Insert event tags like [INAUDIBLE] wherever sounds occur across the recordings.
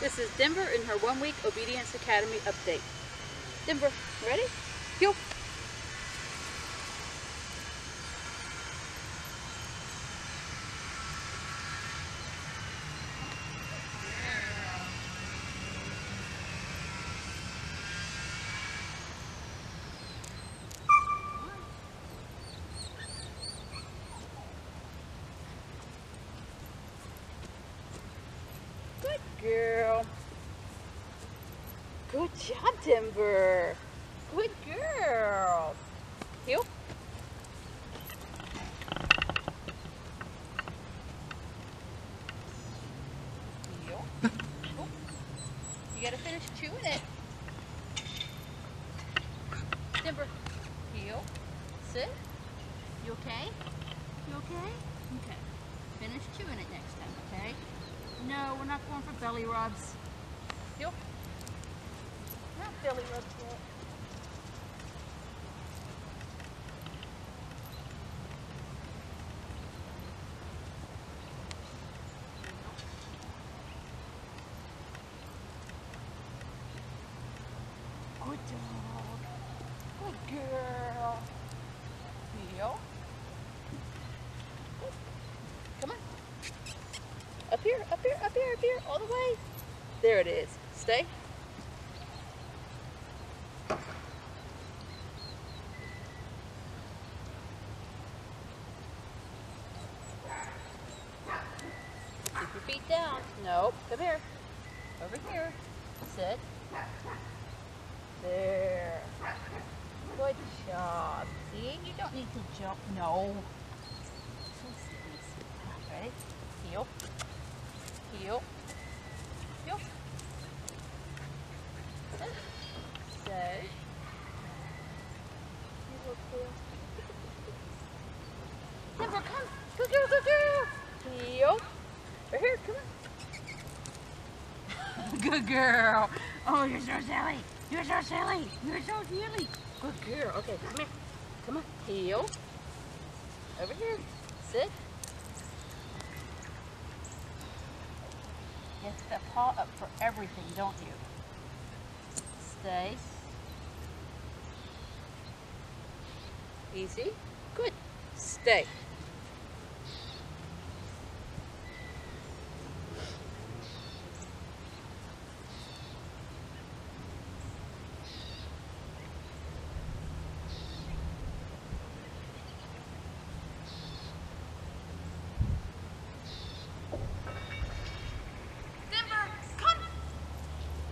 This is Denver in her one week Obedience Academy update. Denver, ready? Go. Good girl. Good job, Denver. Good girl. Oh, You gotta finish chewing it. Denver. Heel. Sit. You okay? You okay? Okay. Finish chewing it next time, okay? No, we're not going for belly rubs. Heel. Not belly rubs yet. Good dog. Good girl. Heel. Come on. Up here, all the way. There it is. Stay. Keep your feet down. Nope. Come here. Over here. Sit. There. Good job. See, you don't need to jump. No. So silly. Ready? Heel. Heel. Heel. Sit. Stay. You look cool. Denver, come. Good girl, good girl. Heel. Right here, come on. [LAUGHS] good girl. Oh, you're so silly. You're so silly. You're so silly. Good girl. Okay, come here. Come on. Heel. Over here. Sit. You have to step paw up for everything, don't you? Stay. Easy. Good. Stay. Denver, come.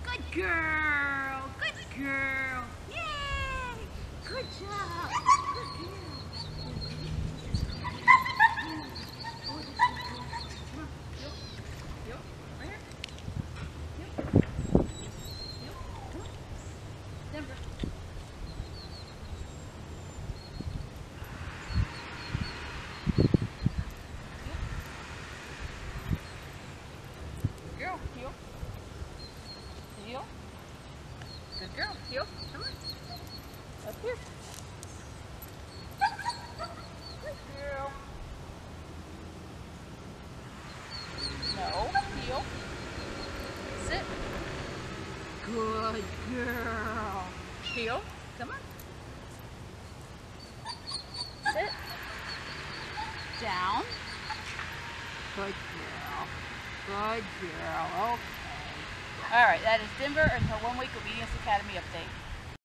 Good girl. Good girl. Yay. Good job. Good girl. Denver. Good girl, heel. Heel. Good girl, heel. Come on. Up here. Good girl. No. Sit. Good girl. Heel. Come on. Sit. Down. Good girl. Good girl. Okay. All right, that is Denver and her one-week Obedience Academy update.